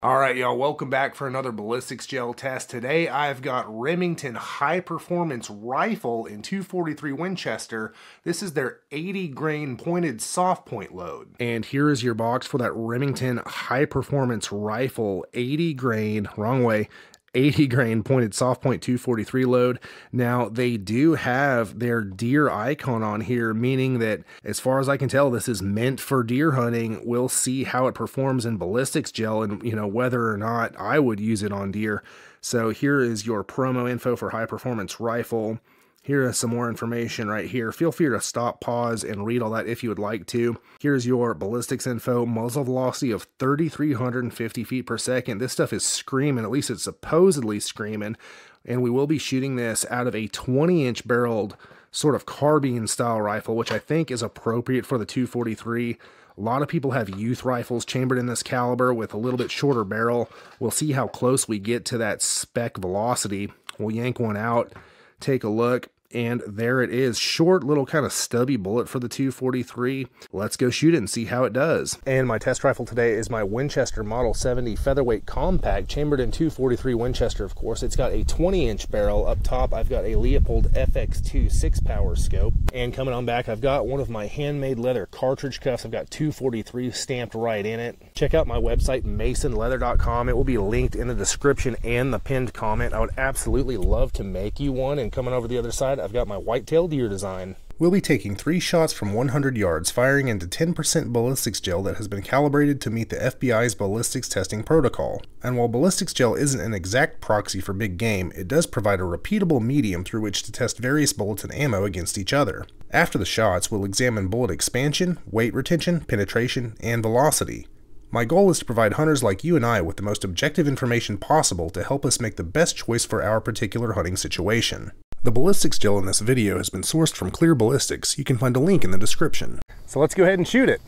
All right, y'all, welcome back for another ballistics gel test. Today I've got Remington High Performance Rifle in 243 Winchester. This is their 80 grain pointed soft point load. And here is your box for that Remington High Performance Rifle 80 grain, wrong way, 80 grain pointed soft point 243 load. Now, they do have their deer icon on here, meaning that as far as I can tell, this is meant for deer hunting. We'll see how it performs in ballistics gel and, you know, whether or not I would use it on deer. So here is your promo info for high performance rifle. Here is some more information right here. Feel free to stop, pause, and read all that if you would like to. Here's your ballistics info. Muzzle velocity of 3,350 feet per second. This stuff is screaming, at least it's supposedly screaming. And we will be shooting this out of a 20 inch barreled sort of carbine style rifle, which I think is appropriate for the 243. A lot of people have youth rifles chambered in this caliber with a little bit shorter barrel. We'll see how close we get to that spec velocity. We'll yank one out, take a look. And there it is. Short little kind of stubby bullet for the 243. Let's go shoot it and see how it does. And my test rifle today is my Winchester Model 70 Featherweight Compact, chambered in 243 Winchester, of course. It's got a 20 inch barrel. Up top, I've got a Leupold FX2 6 power scope. And coming on back, I've got one of my handmade leather cartridge cuffs. I've got 243 stamped right in it. Check out my website, masonleather.com. It will be linked in the description and the pinned comment. I would absolutely love to make you one. And coming over the other side, I've got my whitetail deer design. We'll be taking three shots from 100 yards, firing into 10% ballistics gel that has been calibrated to meet the FBI's ballistics testing protocol. And while ballistics gel isn't an exact proxy for big game, it does provide a repeatable medium through which to test various bullets and ammo against each other. After the shots, we'll examine bullet expansion, weight retention, penetration, and velocity. My goal is to provide hunters like you and I with the most objective information possible to help us make the best choice for our particular hunting situation. The ballistics gel in this video has been sourced from Clear Ballistics. You can find a link in the description. So let's go ahead and shoot it.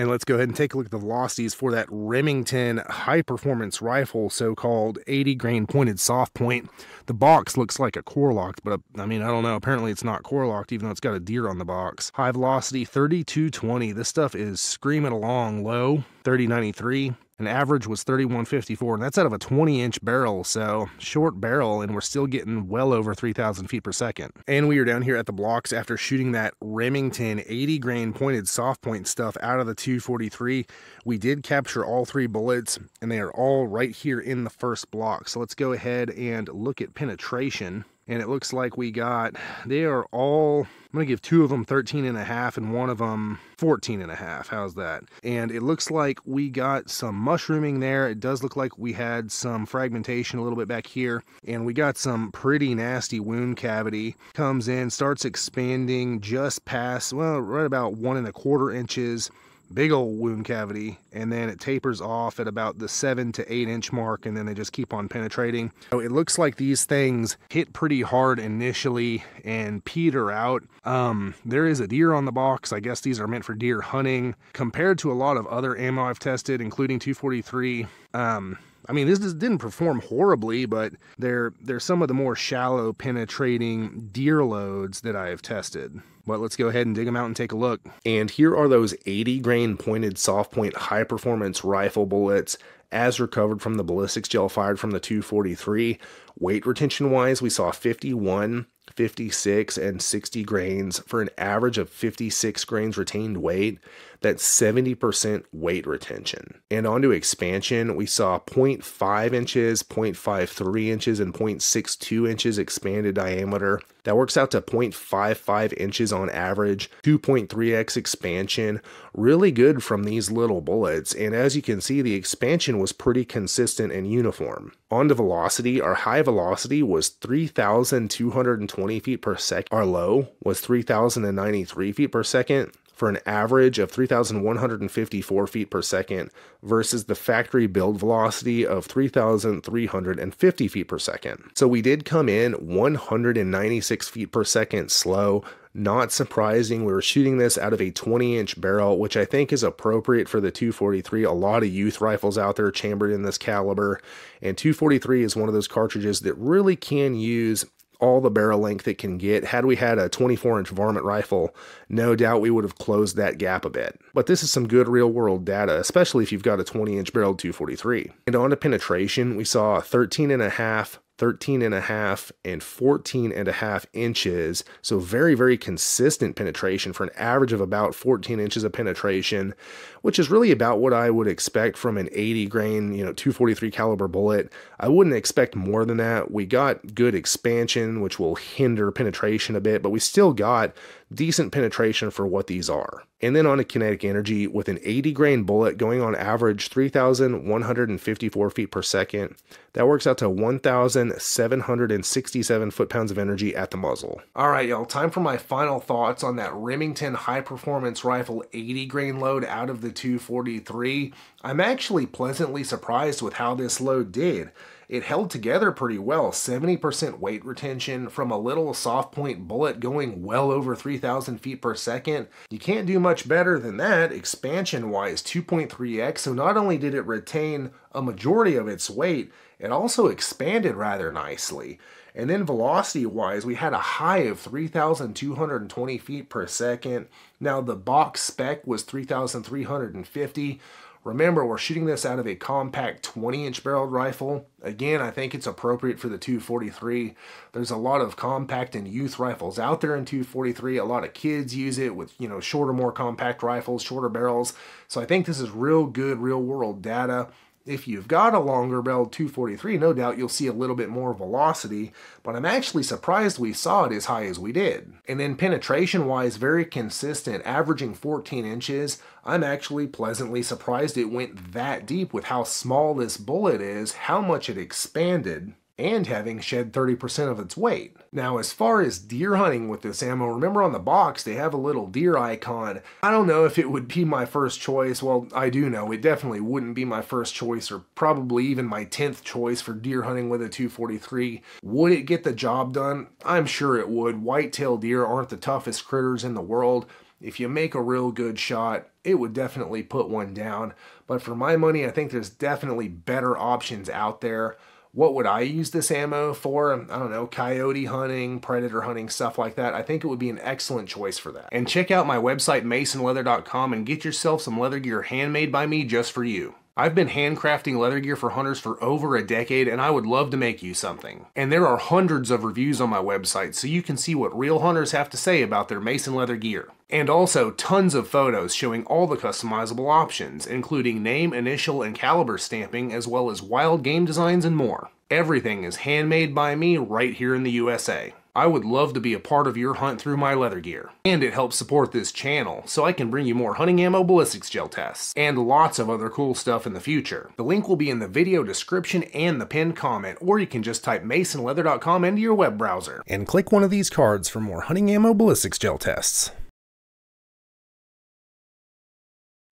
And let's go ahead and take a look at the velocities for that Remington high performance rifle, so called 80 grain pointed soft point. The box looks like a Core-Lokt, but I mean, I don't know. Apparently, it's not Core-Lokt, even though it's got a deer on the box. High velocity 3220. This stuff is screaming along low 3093 and average was 3154 and that's out of a 20 inch barrel so short barrel and we're still getting well over 3000 feet per second. And we are down here at the blocks after shooting that remington 80 grain pointed soft point stuff out of the 243 we did capture all three bullets and they are all right here in the first block. So let's go ahead and look at penetration and it looks like we got they are all i'm gonna give two of them 13 and a half and one of them 14 and a half. How's that? And it looks like we got some mushrooming there. It does look like we had some fragmentation a little bit back here and we got some pretty nasty wound cavity. Comes in starts expanding just past well right about one and a quarter inches big old wound cavity and then it tapers off at about the seven to eight inch mark and then they just keep on penetrating. So it looks like these things hit pretty hard initially and peter out. Um, there is a deer on the box. I guess these are meant for deer hunting compared to a lot of other ammo i've tested including 243 um, I mean, this didn't perform horribly, but they're they're some of the more shallow penetrating deer loads that I have tested. But let's go ahead and dig them out and take a look. And here are those 80 grain pointed soft point high performance rifle bullets as recovered from the ballistics gel fired from the 243. Weight retention wise, we saw 51, 56, and 60 grains for an average of 56 grains retained weight. That's 70% weight retention. And onto expansion, we saw 0.5 inches, 0.53 inches, and 0.62 inches expanded diameter. That works out to 0.55 inches on average, 2.3x expansion. Really good from these little bullets. And as you can see, the expansion was pretty consistent and uniform. On to velocity, our high velocity was 3,220 feet per second. Our low was 3,093 feet per second for an average of 3,154 feet per second versus the factory build velocity of 3,350 feet per second. So we did come in 196 feet per second slow Not surprising, we were shooting this out of a 20 inch barrel, which I think is appropriate for the 243. A lot of youth rifles out there chambered in this caliber, and 243 is one of those cartridges that really can use all the barrel length it can get. Had we had a 24 inch varmint rifle, no doubt we would have closed that gap a bit. But this is some good real world data, especially if you've got a 20 inch barrel 243. And on to penetration, we saw a 13 and a half 13 and a half and 14 and a half inches. So very, very consistent penetration for an average of about 14 inches of penetration, which is really about what I would expect from an 80 grain, you know, 243 caliber bullet. I wouldn't expect more than that. We got good expansion, which will hinder penetration a bit, but we still got decent penetration for what these are. And then on a kinetic energy with an 80 grain bullet going on average 3,154 feet per second, that works out to 1,767 foot pounds of energy at the muzzle. All right, y'all, time for my final thoughts on that Remington high performance rifle 80 grain load out of the 243. I'm actually pleasantly surprised with how this load did it held together pretty well 70% weight retention from a little soft point bullet going well over 3,000 feet per second. You can't do much better than that expansion wise 2.3x. So not only did it retain a majority of its weight, it also expanded rather nicely. And then velocity wise, we had a high of 3,220 feet per second. Now the box spec was 3,350. Remember, we're shooting this out of a compact 20 inch barreled rifle. Again, I think it's appropriate for the 243. There's a lot of compact and youth rifles out there in 243. A lot of kids use it with, you know, shorter, more compact rifles, shorter barrels. So I think this is real good real world data. If you've got a longer barrel 243, no doubt you'll see a little bit more velocity, but I'm actually surprised we saw it as high as we did. And then penetration wise, very consistent, averaging 14 inches. I'm actually pleasantly surprised it went that deep with how small this bullet is, how much it expanded and having shed 30% of its weight. Now, as far as deer hunting with this ammo, remember on the box they have a little deer icon. I don't know if it would be my first choice. Well, I do know it definitely wouldn't be my first choice or probably even my 10th choice for deer hunting with a 243. Would it get the job done? I'm sure it would. Whitetail deer aren't the toughest critters in the world. If you make a real good shot, it would definitely put one down. But for my money, I think there's definitely better options out there what would I use this ammo for? I don't know, coyote hunting, predator hunting, stuff like that. I think it would be an excellent choice for that. And check out my website, masonleather.com, and get yourself some leather gear handmade by me just for you. I've been handcrafting leather gear for hunters for over a decade and I would love to make you something. And there are hundreds of reviews on my website so you can see what real hunters have to say about their mason leather gear. And also tons of photos showing all the customizable options, including name, initial, and caliber stamping, as well as wild game designs and more. Everything is handmade by me right here in the USA. I would love to be a part of your hunt through my leather gear. And it helps support this channel, so I can bring you more hunting ammo ballistics gel tests, and lots of other cool stuff in the future. The link will be in the video description and the pinned comment, or you can just type masonleather.com into your web browser. And click one of these cards for more hunting ammo ballistics gel tests.